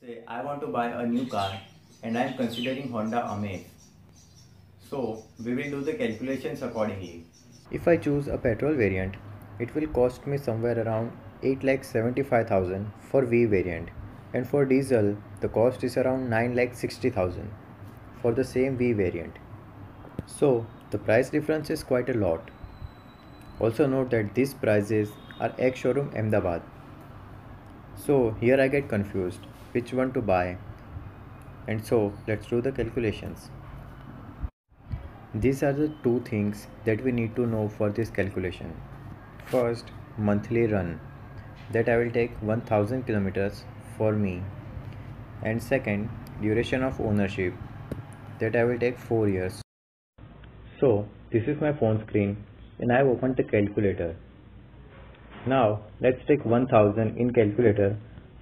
say I want to buy a new car and I am considering Honda Amaze. So we will do the calculations accordingly. If I choose a petrol variant, it will cost me somewhere around 8,75,000 for V variant and for diesel the cost is around 9,60,000 for the same V variant. So the price difference is quite a lot. Also note that these prices are ex-showroom Ahmedabad. So here I get confused which one to buy and so let's do the calculations. These are the two things that we need to know for this calculation. First, monthly run that I will take 1000 kilometers for me and second, duration of ownership that I will take 4 years. So this is my phone screen and I have opened the calculator. Now let's take 1000 in calculator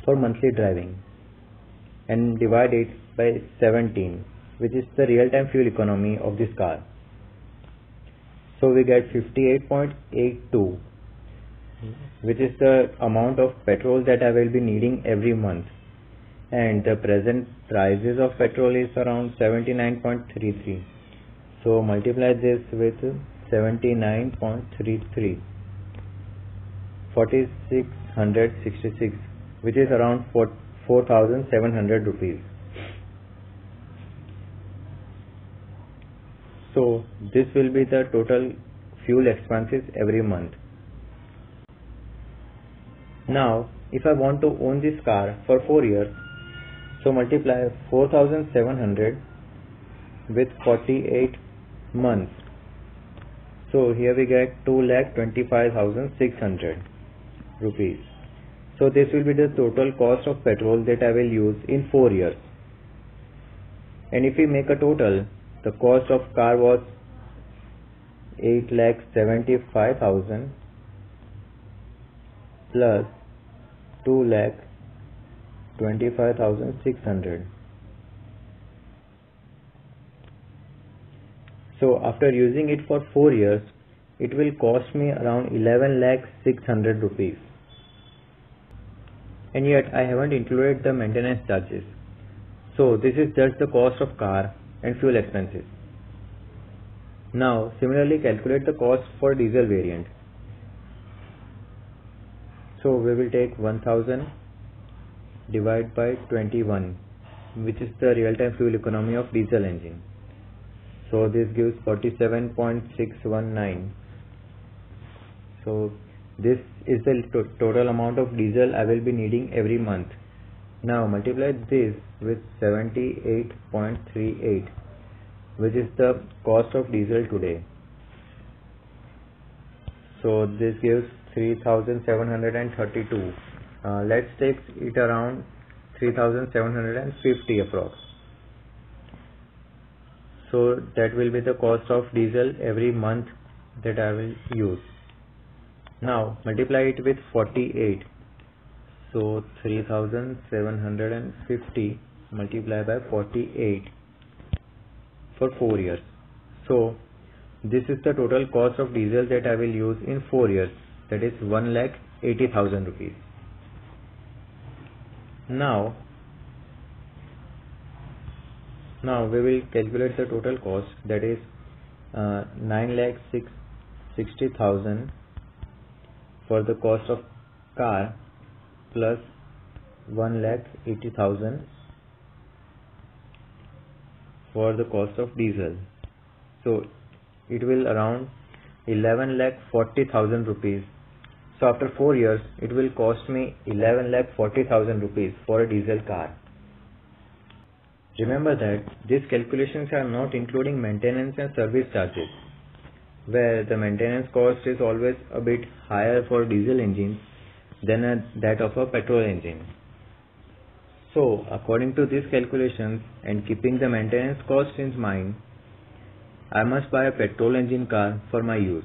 for monthly driving and divide it by 17 which is the real-time fuel economy of this car. So we get 58.82 which is the amount of petrol that I will be needing every month and the present prices of petrol is around 79.33 so multiply this with 79.33 4666 which is around 4700 rupees so this will be the total fuel expenses every month now if I want to own this car for 4 years so multiply 4700 with 48 months. So here we get 2,25,600 rupees. So this will be the total cost of petrol that I will use in 4 years. And if we make a total, the cost of car was 8 lakh 75,000 plus 2 lakh 25,600. So after using it for 4 years, it will cost me around 11 lakh 600 rupees. And yet I haven't included the maintenance charges. So this is just the cost of car and fuel expenses. Now similarly calculate the cost for diesel variant. So we will take 1000 divided by 21 which is the real-time fuel economy of diesel engine so this gives 47.619 so this is the to total amount of diesel I will be needing every month. Now multiply this with 78.38 which is the cost of diesel today. So this gives 3732 uh, let's take it around 3750 approx. So that will be the cost of diesel every month that I will use now multiply it with 48 so 3750 multiply by 48 for 4 years. So this is the total cost of diesel that I will use in 4 years. That is 1 lakh 80,000 rupees. Now now we will calculate the total cost. That is uh, 9 lakh 60,000 for the cost of car plus 1 lakh 80,000 for the cost of diesel. So it will around 11 lakh 40,000 rupees. So after 4 years, it will cost me 11 lakh 40,000 rupees for a diesel car. Remember that these calculations are not including maintenance and service charges, where the maintenance cost is always a bit higher for diesel engines than a, that of a petrol engine. So according to these calculations and keeping the maintenance cost in mind, I must buy a petrol engine car for my use.